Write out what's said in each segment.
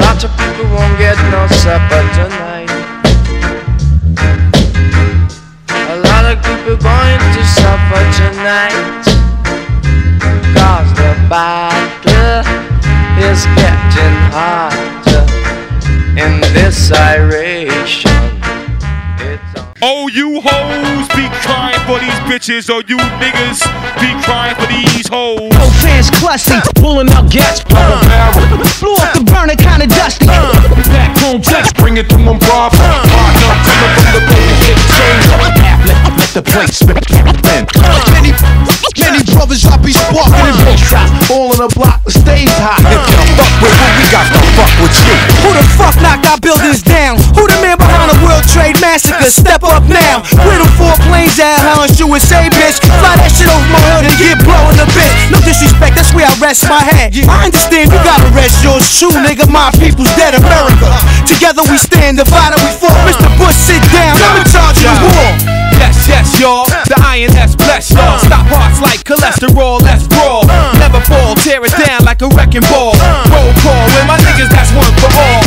lots of people won't get no supper tonight. A lot of people going to suffer tonight. Cause the battle is getting hotter in this iration. Oh, you hoes be crying for these bitches, or you niggas be crying for these hoes. Both fans clutching, pulling out gas. Uh. Blew off the burner, kinda dusty. Uh. Back home flex, Bring it to my brother. Uh. Partner, coming from the golden state chamber. let, let the plate spin. Many, many brothers I be sparking. All in the block, the stage hot. If you fuck with who we got to fuck with you. Who the fuck knocked our buildings down? Who Trade Step up now. The four planes at, and say, bitch. Fly that shit over my hood and get blown a bit. No disrespect, that's where I rest my head. I understand you gotta rest yours true, nigga. My people's dead, America. Together we stand, divided we fall. Mr. Bush, sit down. I'm in charge of the war. Yes, yes, y'all. The iron that's blessed, y'all. Uh. Stop hearts like cholesterol, let's brawl. Uh. Never fall, tear it down like a wrecking ball. Uh. Roll call with my niggas, that's one for all.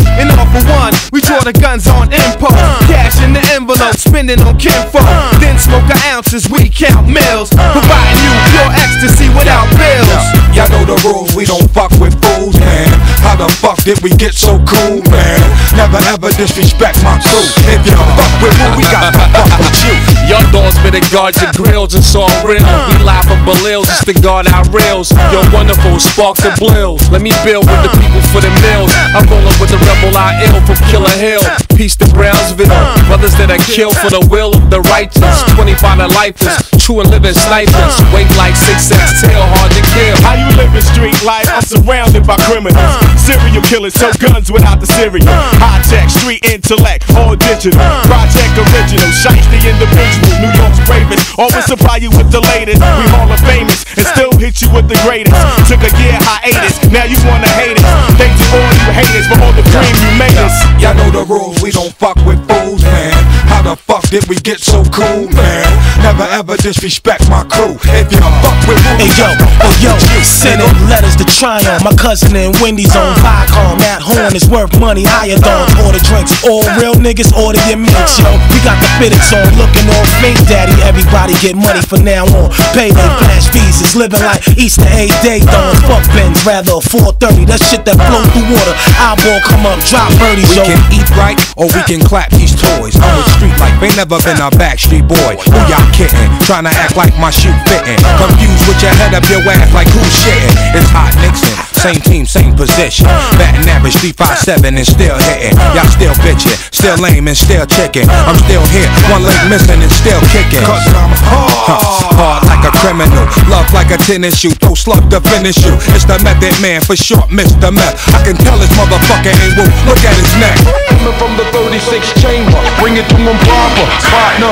One, we draw the guns on impulse. Cash in the envelope, spending on kinfolk. Then smoke our ounces, we count mills. Providing you pure ecstasy without bills. Y'all know the rules, we don't fuck with fools, man. How the fuck did we get so cool, man? Never ever disrespect my crew. If you fuck with who we got to fuck with you. Young dogs better guard your uh. grills, it's all real. Uh. We live for Balils just to guard our rails. Uh. You're wonderful, spark the blills. Let me build with the people for the mills. I'm rolling with the rebel I ill from Killer Hill. Peace to Brownsville. Brothers that are killed for the will of the righteous. 25 to lifers, true and living snipers. Weight like 6 tail hard to kill. How you living street life? I'm surrounded by criminals. Serial killers, so guns without the cereal. High tech, street intellect, all digital. Uh. Project original, shiesty individual. New York's bravest, always uh. supply you with the latest. Uh. We Hall of Famous, and still hit you with the greatest. Took a year hiatus, now you wanna hate us. Thanks to all you haters for all the cream you made us. Y'all know the rules, we don't fuck with fools, man. How the fuck did we get so cool, man? Never ever disrespect my crew. If you fuck with who Hey yo, got oh yo, with you, sending letters to Tryon. My cousin and Wendy's on Viacom. That horn is worth money. Higher dogs order drinks. All real niggas order your yo. We got the fitteds on, looking all fake, daddy. Everybody get money from now on. Payday flash visas, living like Easter A day throwing. Fuck Benz, rather a 430. That shit that flow through water. Eyeball come up, drop birdies, We yo. can eat right or we can clap these toys. I'm with street life, ain't never been a backstreet boy. Who y'all kidding? Trying to act like my shoe fitting. Confused with your head up your ass like who's shitting. It's hot Nixon, same team, same position. Batting average 357 and still hitting. Y'all still bitching, still lame and still chicken. I'm still here, one leg missing and still kicking. Cause I'm hard, hard like a criminal. Love like a tennis shoe, throw slug to finish you. It's the method man, for short, Mr. Meth. I can tell this motherfucker ain't woo. Look at his neck. Coming from the 36 chamber, bring it to him proper, partner.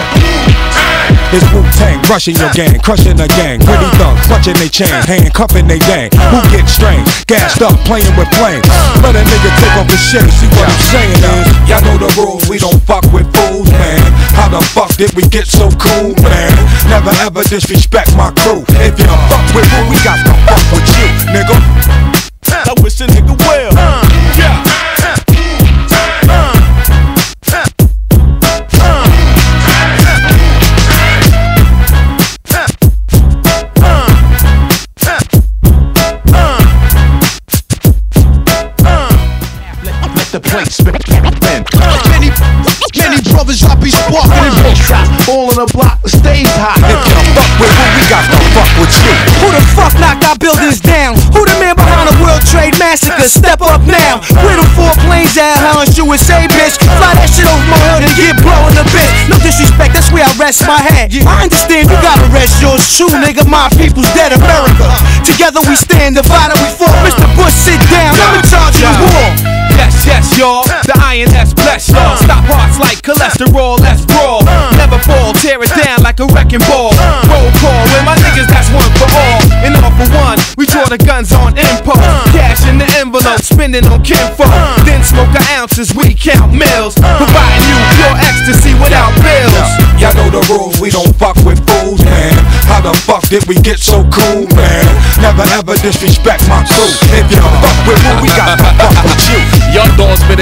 It's Wu Tang, rushing your gang, crushing the gang. Pretty thugs, clutching they chain, handcuffing they dang. Who get strange, gassed up, playing with flames. Let a nigga take off his shit. See what I'm saying is, y'all know the rules, we don't fuck with fools, man. How the fuck did we get so cool, man? Never ever disrespect my crew. If you fuck with who we got to fuck with you, Many, many brothers I be sparking. All in the block, the stage hot. If you fuck with who we got to fuck with you. Who the fuck knocked our buildings down? Who the Trade Massacre? Step up now. The four planes at, and say, bitch. Fly that shit over my hood and get blown a bit. No disrespect, that's where I rest my head. I understand you gotta rest yours true, nigga. My people's dead, America. Together we stand, divided we fall. Mr. Bush, sit down. I'm in charge of the war. Yes, yes, y'all. The iron that's blessed, y'all. Uh. Stop hearts like cholesterol, let's brawl. Uh. Never fall, tear it down like a wrecking ball. Uh. Roll call with my niggas, that's one for all. And all for one, we draw the guns on impulse. Cash in the envelope, spending on kinfolk. Then smoke our ounces, we count mills. Providing you pure ecstasy without bills. Y'all know the rules, we don't fuck with fools, man. How the fuck did we get so cool, man? Never ever disrespect my crew. If you fuck with who we got to fuck with you. Young dogs better